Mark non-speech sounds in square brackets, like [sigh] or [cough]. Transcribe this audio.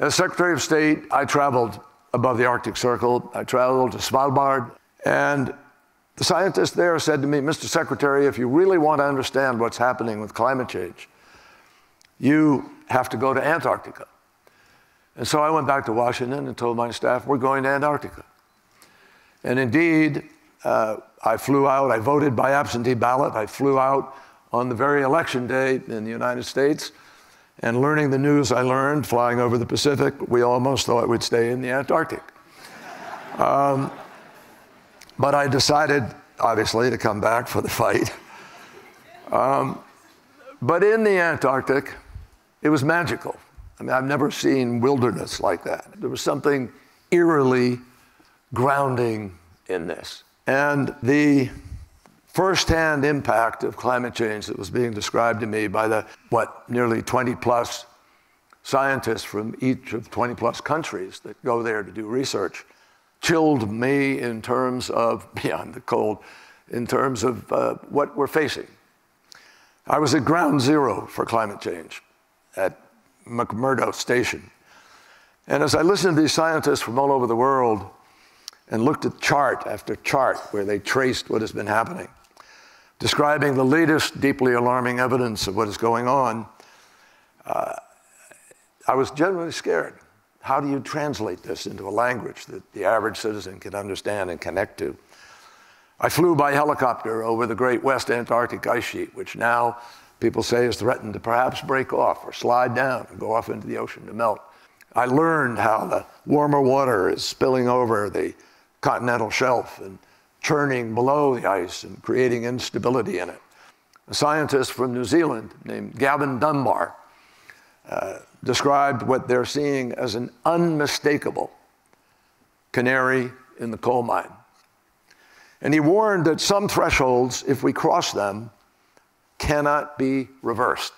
As Secretary of State, I traveled above the Arctic Circle. I traveled to Svalbard. And the scientist there said to me, Mr. Secretary, if you really want to understand what's happening with climate change, you have to go to Antarctica. And so I went back to Washington and told my staff, we're going to Antarctica. And indeed, uh, I flew out, I voted by absentee ballot. I flew out on the very election day in the United States. And learning the news I learned flying over the Pacific, we almost thought we'd stay in the Antarctic. [laughs] Um, but I decided, obviously, to come back for the fight. Um, but in the Antarctic, it was magical. I mean, I've never seen wilderness like that. There was something eerily grounding in this. And the firsthand impact of climate change that was being described to me by the, what, nearly 20 plus scientists from each of 20 plus countries that go there to do research chilled me in terms of, [laughs] beyond the cold, in terms of uh, what we're facing. I was at ground zero for climate change at McMurdo Station. And as I listened to these scientists from all over the world and looked at chart after chart where they traced what has been happening, describing the latest deeply alarming evidence of what is going on, uh, I was genuinely scared. How do you translate this into a language that the average citizen can understand and connect to? I flew by helicopter over the great West Antarctic ice sheet, which now people say is threatened to perhaps break off or slide down and go off into the ocean to melt. I learned how the warmer water is spilling over the continental shelf and churning below the ice and creating instability in it. A scientist from New Zealand named Gavin Dunbar uh, described what they're seeing as an unmistakable canary in the coal mine. And he warned that some thresholds, if we cross them, cannot be reversed.